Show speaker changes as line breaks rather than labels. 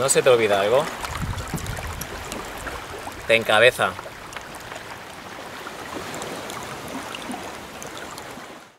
¿No se te olvida algo? Te encabeza.